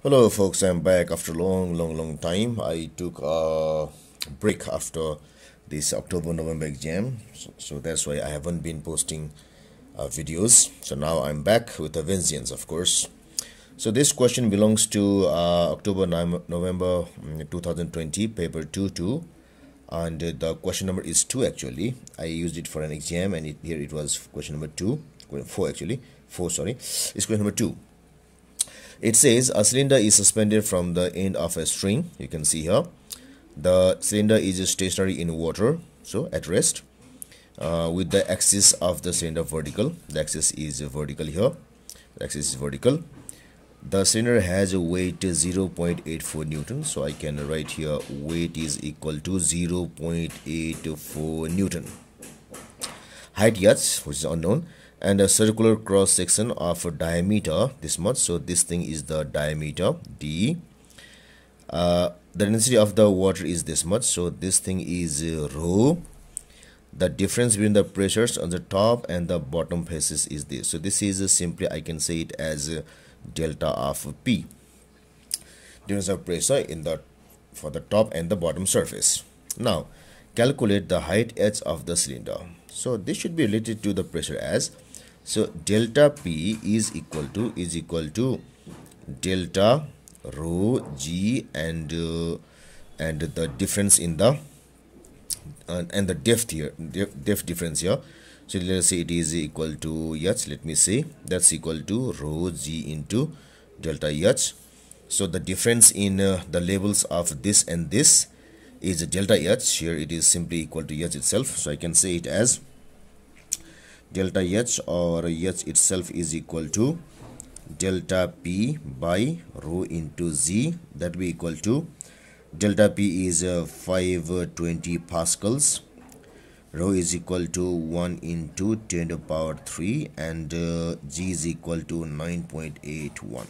Hello folks, I'm back after a long, long, long time. I took a break after this October November exam, so, so that's why I haven't been posting uh, videos. So now I'm back with a vengeance, of course. So this question belongs to uh, October November mm, 2020 paper 2 2 and the question number is 2 actually. I used it for an exam and it, here it was question number 2, 4 actually, 4 sorry, it's question number 2 it says a cylinder is suspended from the end of a string. You can see here. The cylinder is stationary in water so at rest. Uh, with the axis of the cylinder vertical. The axis is vertical here. The axis is vertical. The cylinder has a weight 0.84 newton so i can write here weight is equal to 0.84 newton. Height yes which is unknown and a circular cross section of a diameter this much. So this thing is the diameter d. Uh, the density of the water is this much. So this thing is uh, rho. The difference between the pressures on the top and the bottom faces is this. So this is uh, simply i can say it as delta of p. Difference of pressure in the for the top and the bottom surface. Now calculate the height h of the cylinder. So this should be related to the pressure as so delta p is equal to is equal to delta rho g and uh, and the difference in the uh, and the depth here depth difference here. So let's say it is equal to h. Let me say that's equal to rho g into delta h. So the difference in uh, the levels of this and this is delta h. Here it is simply equal to h itself. So i can say it as delta h or h itself is equal to delta p by rho into z. That will be equal to delta p is uh, 520 pascals. Rho is equal to 1 into 10 to the power 3 and uh, g is equal to 9.81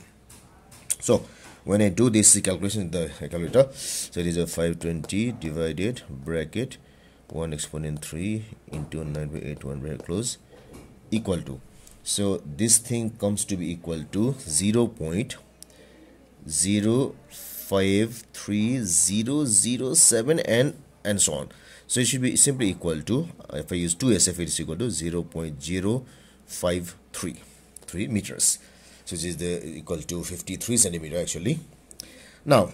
so when i do this calculation in the calculator so it is a 520 divided bracket 1 exponent 3 into 9.81 very close equal to. So this thing comes to be equal to 0 0.05307 and and so on. So it should be simply equal to if i use 2 sf it is equal to 0 0.053 3 meters. So this is the equal to 53 centimeter actually. Now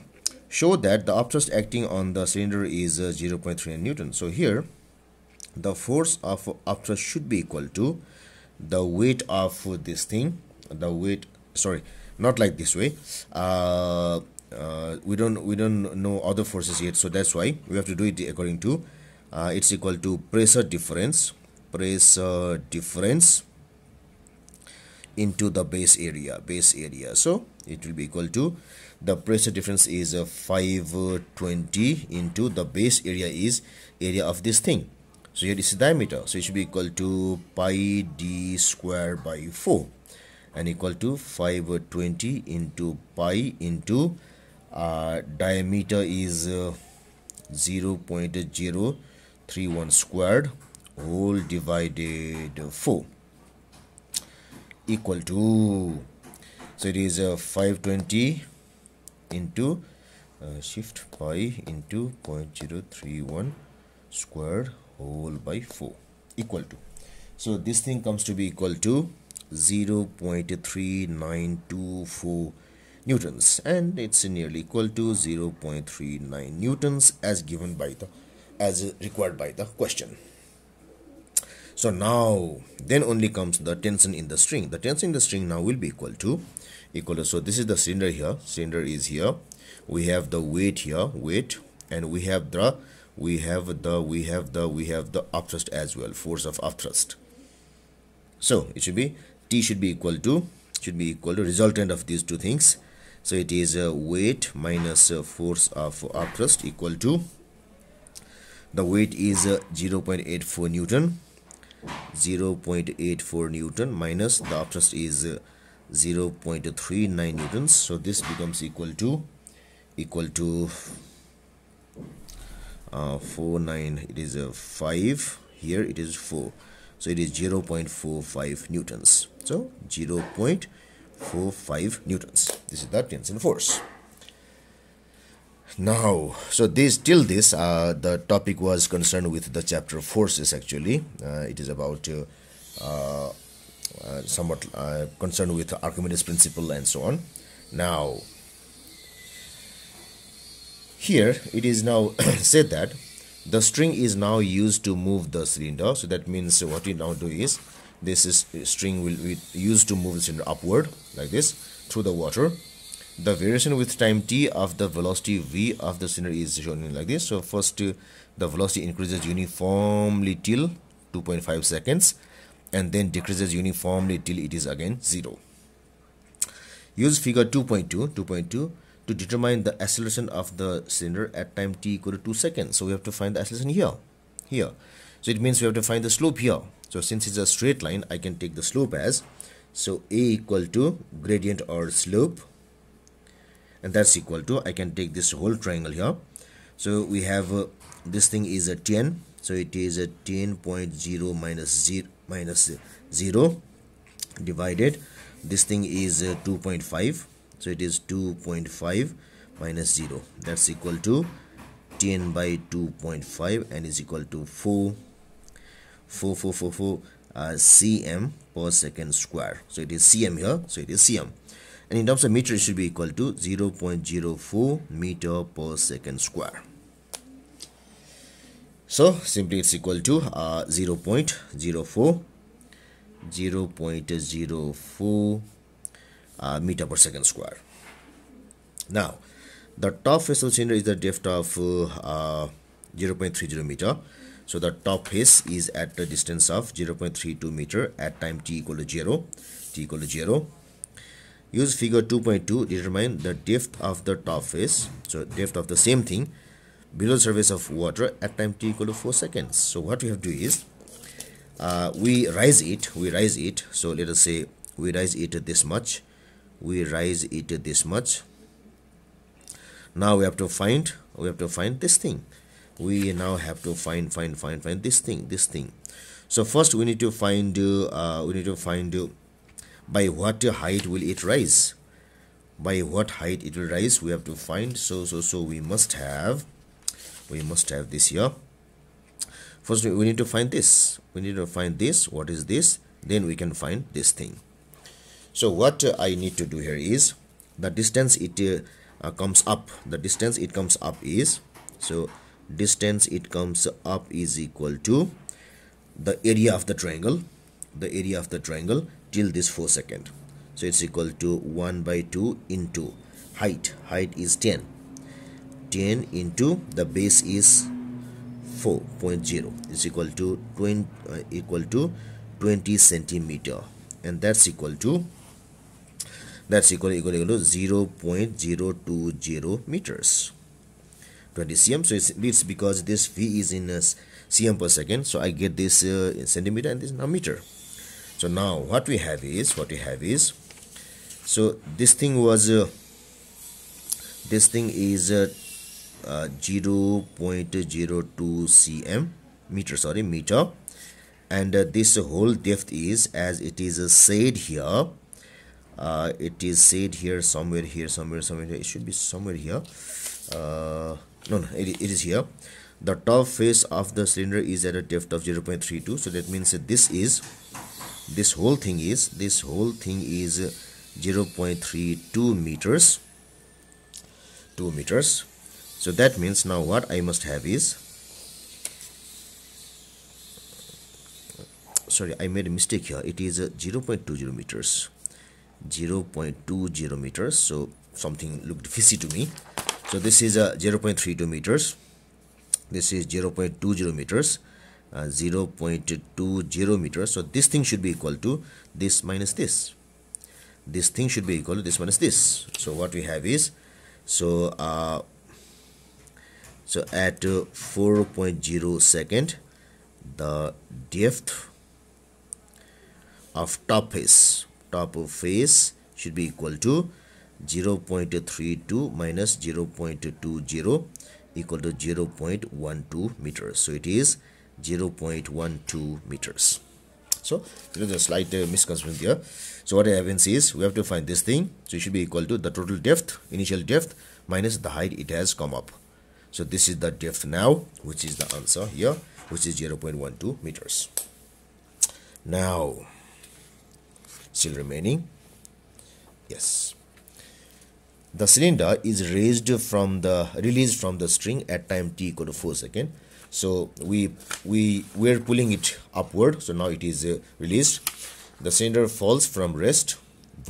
show that the upthrust acting on the cylinder is uh, 0.3 newton. So here the force of upthrust should be equal to the weight of this thing the weight sorry not like this way. Uh, uh, we don't we don't know other forces yet so that's why we have to do it according to uh, it's equal to pressure difference pressure difference into the base area base area. So it will be equal to the pressure difference is uh, 520 into the base area is area of this thing so here is the diameter. So it should be equal to pi d square by 4 and equal to 520 into pi into uh, diameter is uh, 0 0.031 squared whole divided 4 equal to so it is uh, 520 into uh, shift pi into 0.031 squared whole by 4 equal to. So this thing comes to be equal to 0 0.3924 newtons. And it's nearly equal to 0 0.39 newtons as given by the as required by the question. So now then only comes the tension in the string. The tension in the string now will be equal to equal to so this is the cylinder here. Cylinder is here. We have the weight here weight and we have the we have the we have the we have the upthrust as well force of upthrust so it should be t should be equal to should be equal to resultant of these two things. So it is uh, weight minus uh, force of upthrust equal to the weight is uh, 0.84 newton 0.84 newton minus the upthrust is uh, 0.39 newtons. So this becomes equal to equal to uh, 4 9 it is a 5 here it is 4 so it is 0 0.45 newtons. So 0 0.45 newtons. This is the tensile force. Now so this till this uh, the topic was concerned with the chapter forces actually. Uh, it is about uh, uh, uh somewhat uh, concerned with Archimedes principle and so on. Now here it is now said that the string is now used to move the cylinder. So that means what we now do is this is string will be used to move the cylinder upward like this through the water. The variation with time t of the velocity v of the cylinder is shown in like this. So first the velocity increases uniformly till 2.5 seconds and then decreases uniformly till it is again zero. Use figure 2.2 2.2 to determine the acceleration of the cylinder at time t equal to 2 seconds. So we have to find the acceleration here here. So it means we have to find the slope here. So since it's a straight line i can take the slope as so a equal to gradient or slope and that's equal to I can take this whole triangle here. So we have uh, this thing is a 10 so it is a 10.0 minus 0 minus 0 divided. This thing is uh, 2.5 so it is 2.5 minus 0 that's equal to 10 by 2.5 and is equal to 4 4 4 4 4 uh, cm per second square. So it is cm here so it is cm. And in terms of meter it should be equal to 0 0.04 meter per second square. So simply it's equal to uh, 0 0.04 0 0.04 uh, meter per second square. Now the top face cylinder is the depth of uh, 0.30 meter. So the top face is at the distance of 0.32 meter at time t equal to 0 t equal to 0 use figure 2.2 to determine the depth of the top face so depth of the same thing below surface of water at time t equal to 4 seconds. So what we have to do is uh, we rise it we rise it. So let us say we rise it this much we rise it this much. Now we have to find we have to find this thing. We now have to find find find find this thing this thing. So first we need to find uh, we need to find by what height will it rise. By what height it will rise we have to find. So so so we must have we must have this here. First we need to find this. We need to find this. What is this? Then we can find this thing so what i need to do here is the distance it uh, comes up. The distance it comes up is so distance it comes up is equal to the area of the triangle the area of the triangle till this 4 second. So it's equal to 1 by 2 into height. Height is 10 10 into the base is 4.0 is equal to 20 uh, equal to 20 centimeter. And that's equal to that's equal equal, equal to 0 0.020 meters. 20 cm so it's, it's because this v is in uh, cm per second so i get this uh, in centimeter and this a meter. So now what we have is what we have is so this thing was uh, this thing is uh, uh, 0 0.02 cm meter sorry meter. And uh, this whole depth is as it is uh, said here uh, it is said here somewhere here somewhere somewhere here. it should be somewhere here. Uh, no no it, it is here. The top face of the cylinder is at a depth of 0.32 so that means that this is this whole thing is this whole thing is 0.32 meters. 2 meters. So that means now what I must have is sorry I made a mistake here. It is 0.20 meters 0.20 meters so something looked fishy to me. So this is a 0.32 meters. This is 0.20 meters uh, 0.20 meters. So this thing should be equal to this minus this. This thing should be equal to this minus this. So what we have is so uh, so at uh, 4.0 second the depth of top face top of face should be equal to 0.32 minus 0.20 equal to 0.12 meters. So it is 0.12 meters. So there is a slight uh, misconception here. So what happens is we have to find this thing. So it should be equal to the total depth initial depth minus the height it has come up. So this is the depth now which is the answer here which is 0.12 meters. Now still remaining? Yes. The cylinder is raised from the released from the string at time t equal to 4 second. So we we we're pulling it upward. So now it is uh, released. The cylinder falls from rest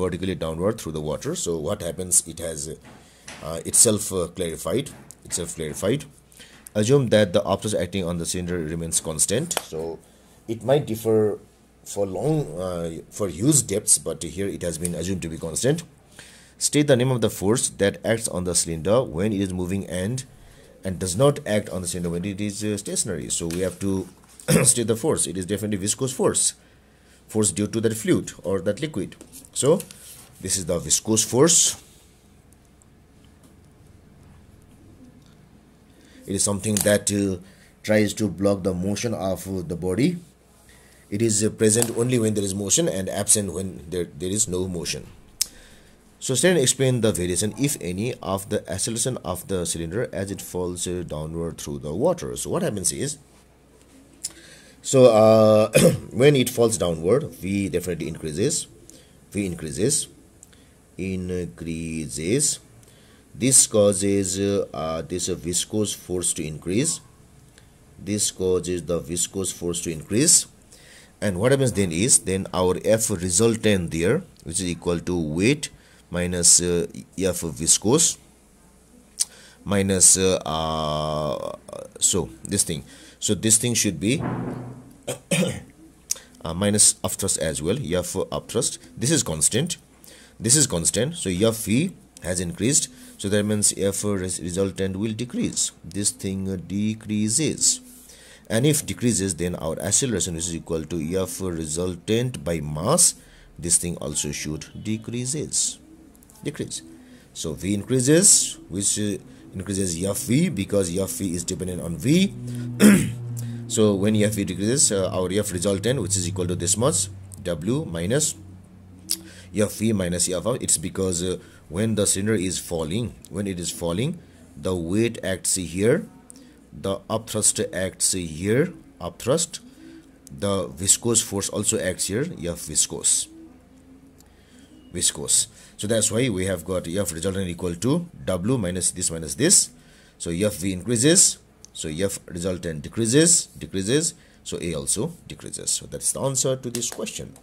vertically downward through the water. So what happens? It has uh, itself uh, clarified itself clarified. Assume that the upthrust acting on the cylinder remains constant. So it might differ for long uh, for huge depths but here it has been assumed to be constant. State the name of the force that acts on the cylinder when it is moving and and does not act on the cylinder when it is uh, stationary. So we have to state the force. It is definitely viscous force. Force due to that fluid or that liquid. So this is the viscous force. It is something that uh, tries to block the motion of uh, the body it is uh, present only when there is motion and absent when there, there is no motion so Stan explain the variation, if any, of the acceleration of the cylinder as it falls uh, downward through the water. So what happens is, so uh, when it falls downward, V definitely increases, V increases, increases. This causes uh, this viscous force to increase. This causes the viscous force to increase. And what happens then is, then our F resultant there, which is equal to weight minus uh, F viscous minus uh, uh, so this thing. So this thing should be uh, minus upthrust as well F upthrust this is constant. This is constant. So F V has increased. So that means F resultant will decrease. This thing decreases and if decreases then our acceleration is equal to F resultant by mass. This thing also should decreases. Decrease. So v increases which uh, increases fv because fv is dependent on v. So when fv decreases uh, our f resultant which is equal to this much w minus fv minus f it's because uh, when the cylinder is falling when it is falling the weight acts here the upthrust acts here upthrust. The viscous force also acts here f viscous viscous so that's why we have got f resultant equal to w minus this minus this. So fv increases. So f resultant decreases decreases. So a also decreases. So that's the answer to this question